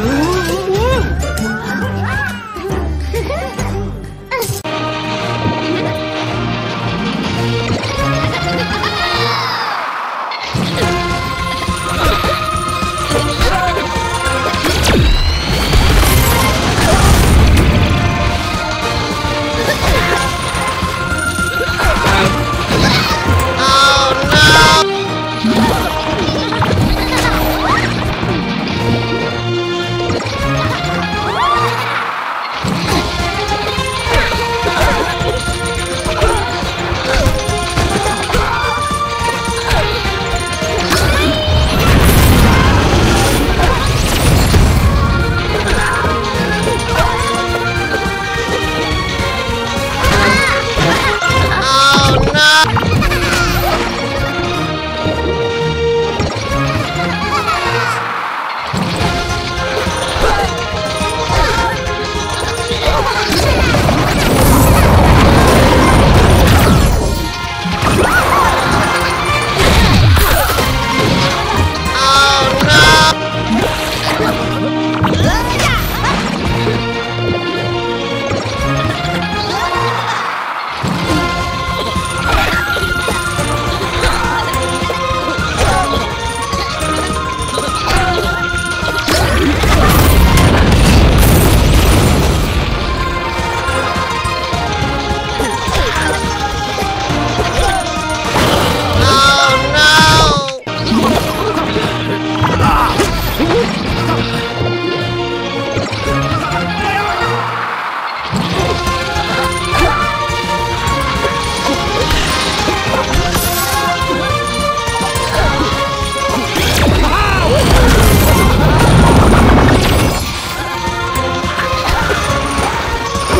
Ooh.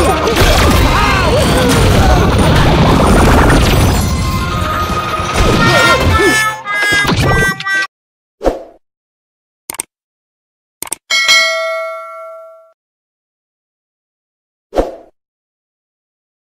Oh!